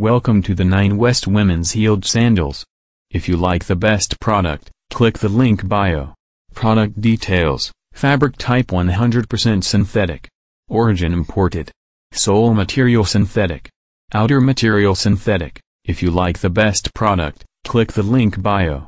Welcome to the Nine West Women's Heeled Sandals. If you like the best product, click the link bio. Product details, fabric type 100% synthetic. Origin imported. Sole material synthetic. Outer material synthetic. If you like the best product, click the link bio.